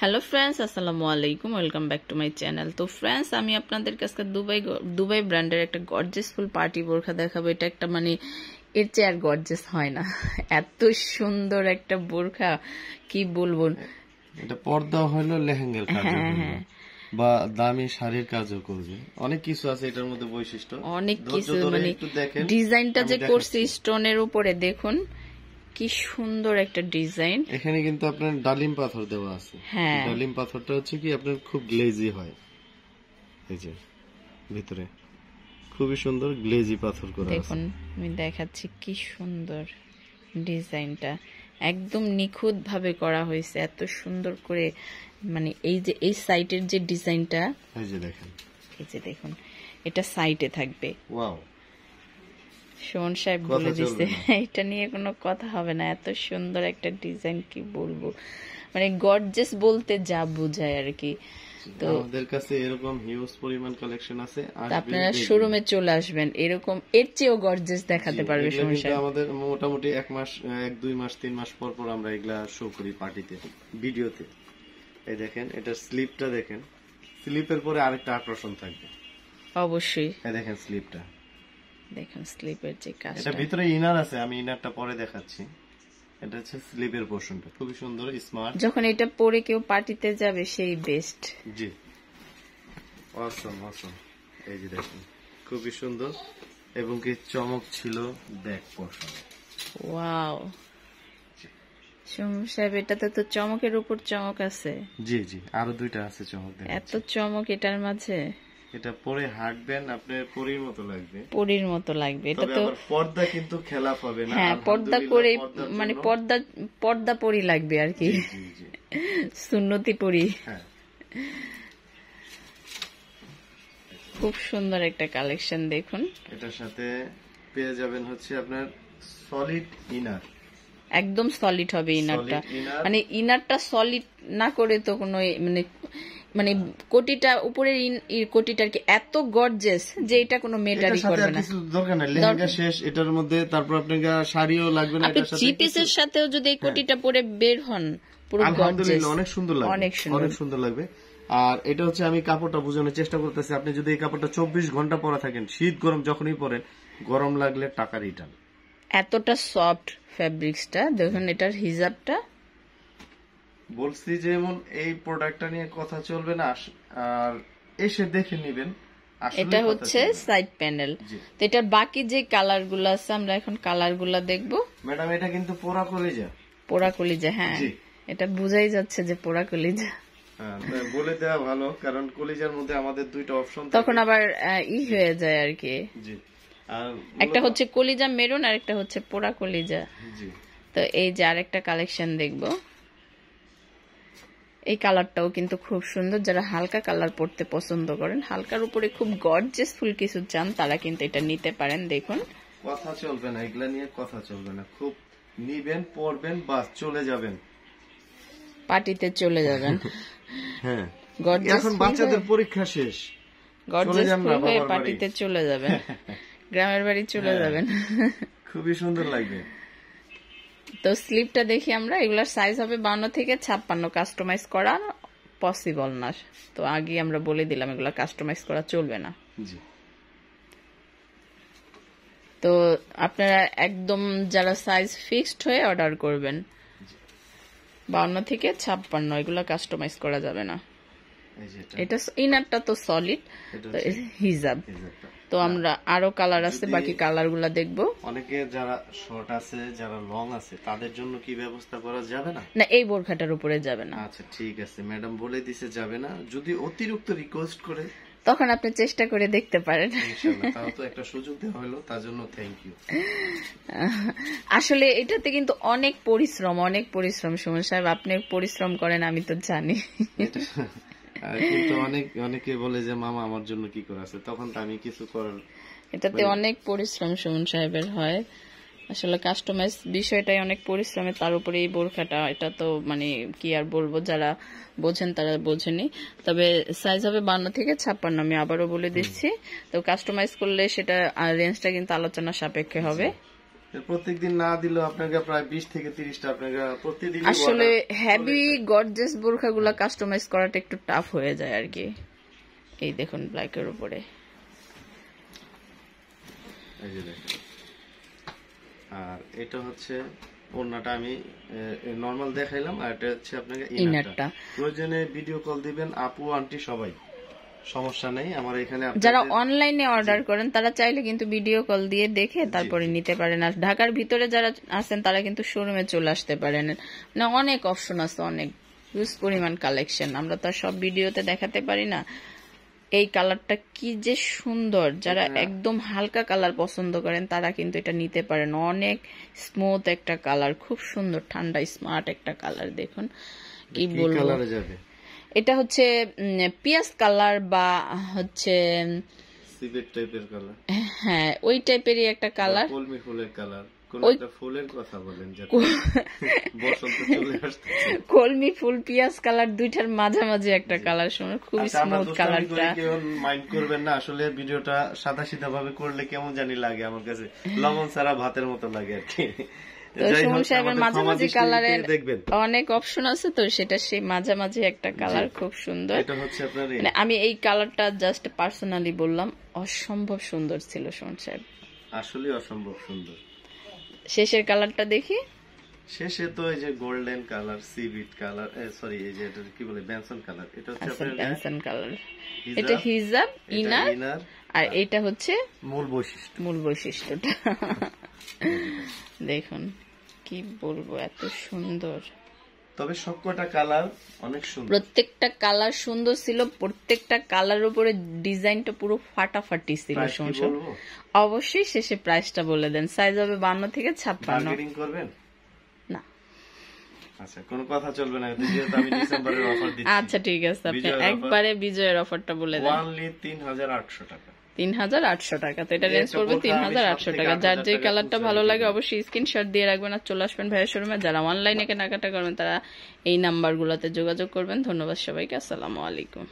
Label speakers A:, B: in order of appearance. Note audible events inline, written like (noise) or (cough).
A: Hello friends আসসালামু আলাইকুম welcome back to my channel তো ফ্রেন্ডস আমি আপনাদের কাছে দুবাই দুবাই ব্র্যান্ডের একটা গর্জেস ফুল পার্টি বোরখা দেখাবো। এটা একটা মানে এর চেয়ে আর গর্জেস হয় না। এত সুন্দর একটা বোরখা কি বলব?
B: এটা পর্দা হলো লেহেঙ্গার কাজ
A: হ্যাঁ, হ্যাঁ।
B: বা দামি শাড়ির কাজও করবে। অনেক কিছু আছে এটার মধ্যে বৈশিষ্ট্য।
A: অনেক কিছু মানে ডিজাইনটা যে করছি স্টোনের উপরে দেখুন। কি সুন্দর একটা ডিজাইন।
B: এখানে কিন্তু আপনার ডালিম পাথর দেওয়া আছে।
A: হ্যাঁ।
B: ডালিম পাথরটা হচ্ছে কি আপনার খুব গ্লেজি হয়। এই যে ভিতরে। খুবই সুন্দর গ্লেজি পাথর করা আছে।
A: দেখুন আমি দেখাচ্ছি কি সুন্দর ডিজাইনটা। একদম নিখুঁত ভাবে করা হয়েছে এত সুন্দর করে। মানে এই যে এই সাইটের যে ডিজাইনটা।
B: এই যে দেখেন।
A: এই যে দেখুন এটা সাইটে থাকবে।
B: ওয়াও
A: সুমন সাহেব বলে দিছে এটা নিয়ে কোনো কথা হবে না এত সুন্দর একটা ডিজাইন কি বলব? মানে গর্জেস বলতে যা বোঝায় আর কি। তো
B: আমাদের কাছে এরকম হিউজ পরিমাণ কালেকশন আছে
A: আপনারা শোরুমে চলে আসবেন এরকম এর চেয়েও গর্জেস দেখাতে পারবে সাহেব।
B: আমাদের মোটামুটি এক মাস এক দুই মাস তিন মাস পর পর আমরা এগুলা শো করি পার্টিতে ভিডিওতে এই দেখেন এটা স্লিপটা দেখেন। স্লিপের পরে আরেকটা আকর্ষণ থাকবে।
A: অবশ্যই।
B: এই দেখেন স্লিপটা
A: দেখুন স্লিপের যে
B: এটা ভিতরে ইনার আছে আমি ইনারটা পরে দেখাচ্ছি। এটা হচ্ছে স্লিপের পোর্শনটা খুবই সুন্দর স্মার্ট।
A: যখন এটা পরে কেউ পার্টিতে যাবে সেই বেস্ট।
B: জি। অসম অসম এই যে দেখুন খুবই সুন্দর। এবং কি চমক ছিল ব্যাক পোর্শন।
A: ওয়াও। সাহেব এটাতে তো চমকের উপর চমক আছে।
B: জি জি আরও দুইটা আছে চমক
A: এত চমক এটার মাঝে।
B: এটা পরে হাঁটবেন আপনার পরীর মতো লাগবে।
A: পরীর মতো লাগবে এটা তো
B: পর্দা কিন্তু খেলাফ হবে না।
A: হ্যাঁ পর্দা করে মানে পর্দা পর্দা পরি লাগবে আর কি। সুন্নতি পরি।
B: হ্যাঁ।
A: খুব সুন্দর একটা কালেকশন দেখুন।
B: এটার সাথে পেয়ে যাবেন হচ্ছে আপনার সলিড ইনার
A: একদম সলিড হবে ইনারটা মানে ইনারটা সলিড না করে তো কোনো মানে মানে কোটিটা উপরের ই কোটিটার কি এত গর্জেস যে এটা কোনো মেটারই করবে না।
B: দরকার নাই লেহেঙ্গা শেষ এটার মধ্যে তারপর আপনাকে শাড়িও লাগবে না এটার সাথে
A: থ্রি পিসের সাথেও যদি এই কোটিটা পরে বের হন পুরো গর্জেস
B: অনেক সুন্দর লাগবে
A: অনেক সুন্দর।
B: লাগবে। আর এটা হচ্ছে আমি কাপড়টা বোঝানোর চেষ্টা করতেছি আপনি যদি এই কাপড়টা চব্বিশ ঘণ্টা পরে থাকেন শীত গরম যখনই পরেন গরম লাগলে টাকা রিটার্ন
A: এতটা সফট ফ্যাব্রিক্সটা দেখুন এটার হিজাবটা
B: বলছি যেমন এই প্রোডাক্টটা নিয়ে কথা চলবে না আর এসে দেখে নিবেন।
A: এটা হচ্ছে সাইড প্যানেল তো এটার বাকি যে কালারগুলো আছে আমরা এখন কালারগুলা দেখব।
B: ম্যাডাম এটা কিন্তু পোড়া কলেজা।
A: পোড়া কলিজা হ্যাঁ। এটা বুঝাই যাচ্ছে যে পোড়া কলিজা।
B: হ্যাঁ, বলে দেওয়া ভালো কারণ কলিজার মধ্যে আমাদের দুইটা অপশন
A: তখন আবার ই হয়ে যায় আর কি।
B: জি।
A: একটা হচ্ছে কলিজা মেরুন আর একটা হচ্ছে পোড়া কলিজা।
B: জি।
A: তো এই যে আরেকটা কালেকশন দেখব। এই কালারটাও কিন্তু খুব সুন্দর। যারা হালকা কালার পড়তে পছন্দ করেন হালকার উপরে খুব গর্জেস ফুল কিছু চান তারা কিন্তু এটা নিতে পারেন দেখুন।
B: কথা চলবে না এগুলা নিয়ে কথা চলবে না। খুব নিবেন পড়বেন বাস চলে যাবেন।
A: পার্টিতে চলে যাবেন। (laughs)
B: হ্যাঁ। এখন বাচ্চাদের পরীক্ষা শেষ।
A: হয়ে পার্টিতে চলে যাবেন। (laughs) গ্রামের বাড়ি চলে
B: হ্যাঁ।
A: যাবেন।
B: খুবই সুন্দর লাগবে।
A: তো স্লিপটা দেখি আমরা এগুলার সাইজ হবে বান্ন থেকে ছাপ্পান্ন কাস্টমাইজ করা পসিবল না। তো আগে আমরা বলে দিলাম এগুলা কাস্টমাইজ করা চলবে না। তো আপনারা একদম যারা সাইজ ফিক্সড হয়ে অর্ডার করবেন বান্ন থেকে ছাপ্পান্ন এগুলা কাস্টমাইজ করা যাবে না।
B: এটা।
A: এটা ইনারটা তো সলিড
B: এটা
A: হিজাব। তো আমরা আরও কালার আছে বাকি কালারগুলা দেখব।
B: অনেকে যারা শর্ট আছে যারা লং আছে তাদের জন্য কি ব্যবস্থা করা যাবে না?
A: না এই বোরখাটার উপরে যাবে না।
B: আচ্ছা ঠিক আছে। ম্যাডাম বলে দিছে যাবে না। যদি অতিরিক্ত রিকোয়েস্ট করে
A: তখন আপনি চেষ্টা করে দেখতে পারেন।
B: একটা সুযোগ দেওয়া হলো তার জন্য থ্যাংক ইউ
A: আসলে এটাতে কিন্তু অনেক পরিশ্রম অনেক পরিশ্রম সুমন সাহেব। আপনি পরিশ্রম করেন আমি তো জানি।
B: কিন্তু অনেক অনেকে বলে যে মামা আমার জন্য কি করে আছে? তখন তো আমি কিছু করার
A: এটাতে অনেক পরিশ্রম সুমন সাহেবের হয়। আসলে কাস্টমাইজ বিষয়টাই অনেক পরিশ্রমের তার উপরে এই বোরখাটা এটা তো মানে কি আর বলব যারা বোঝেন তারা বোঝেনি। তবে সাইজ হবে বান্ন থেকে ছাপ্পান্ন আমি আবারও বলে দিচ্ছি। তো কাস্টমাইজ করলে সেটা রেঞ্জটা কিন্তু আলোচনা সাপেক্ষে হবে।
B: প্রত্যেকদিন না দিলেও আপনাকে প্রায় বিশ থেকে তিরিশটা আপনাকে প্রতিদিন
A: আসলে বোরখাগুলো কাস্টমাইজ করাটা একটু টাফ হয়ে যায় আর কি। এই দেখুন ব্ল্যাকের উপরে।
B: এই যে দেখেন। আর এটা হচ্ছে ওড়নাটা আমি নর্মাল দেখাইলাম আর এটা হচ্ছে আপনাকে।
A: ইনারটা
B: প্রয়োজনে ভিডিও কল দিবেন আপু আন্টি সবাই। সমস্যা নেই আমার এখানে
A: যারা অনলাইনে অর্ডার করেন তারা চাইলে কিন্তু ভিডিও কল দিয়ে দেখে তারপরে নিতে পারেন। আর ঢাকার ভিতরে যারা আছেন তারা কিন্তু শোরুমে চলে আসতে পারেন। মানে অনেক অপশন আছে অনেক। হিউজ পরিমাণ কালেকশন আমরা তো সব ভিডিওতে দেখাতে পারি না। এই কালারটা কি যে সুন্দর। যারা একদম হালকা কালার পছন্দ করেন তারা কিন্তু এটা নিতে পারেন। অনেক স্মুথ একটা কালার খুব সুন্দর ঠান্ডা স্মার্ট একটা কালার দেখুন। কি বলব?
B: কালারে যাবে?
A: এটা হচ্ছে পিয়াজ কালার বা হচ্ছে
B: সিভেট টাইপের কালার।
A: হ্যাঁ ওই টাইপেরই একটা কালার।
B: কলমি ফুলের কালার। ফুলের কথা বলেন (laughs) বসন্ত চলে
A: কলমি ফুল পিয়াজ কালার দুইটার মাঝামাঝি একটা কালার শুনুন খুবই
B: আচ্ছা,
A: স্মুথ কালারটা
B: করে কেউ মাইন্ড করবেন না আসলে ভিডিওটা সাদা সিধা ভাবে করলে কেমন জানি লাগে আমার কাছে। (laughs) লবণ ছাড়া ভাতের মতো লাগে আর কি।
A: তো সুমন সাহেবের মাঝামাঝি কালারের অনেক অপশন আছে তো সেটা সেই মাঝামাঝি একটা কালার খুব সুন্দর। মানে আমি এই কালারটা জাস্ট পার্সোনালি বললাম অসম্ভব সুন্দর ছিল সুমন সাহেব।
B: আসলে অসম্ভব সুন্দর।
A: শেষের কালারটা দেখি।
B: শেষে তো এই যে গোল্ডেন কালার সিভিট কালার সরি এই যে এটা কি বলে ব্যানসন কালার এটা হচ্ছে আপনার
A: পেন্সন কালার
B: হিজাব,
A: এটা হিজাব ইনার আর এটা হচ্ছে
B: মূল বৈশিষ্ট্য।
A: মূল বৈশিষ্ট্যটা। (laughs) দেখুন কি বলব এত সুন্দর।
B: তবে সবকটা কালার অনেক সুন্দর।
A: প্রত্যেকটা কালার সুন্দর ছিল প্রত্যেকটা কালার উপরে ডিজাইনটা পুরো ফাটাফাটি ছিল শুনছো অবশ্যই শেষে প্রাইসটা বলে দেন। সাইজ হবে বান্ন থেকে ছাপ্পান্ন।
B: করবেন? আচ্ছা কোনো কথা চলবে না আমি ডিসেম্বরের অফার দিচ্ছি।
A: আচ্ছা ঠিক আছে আপনি একবারে বিজয়ের অফারটা বলে দেন।
B: ওয়ানলি তিন হাজার আটশো টাকা।
A: টাকা তো এটা রেঞ্জ পড়বে টাকা। যার যে কালারটা ভালো লাগে। অবশ্যই স্ক্রিনশট দিয়ে রাখবেন আর চলে আসবেন ভাইয়ের শোরুমে যারা অনলাইনে কেনাকাটা করবেন তারা এই নাম্বারগুলোতে যোগাযোগ করবেন। ধন্যবাদ সবাইকে আসসালামু আলাইকুম।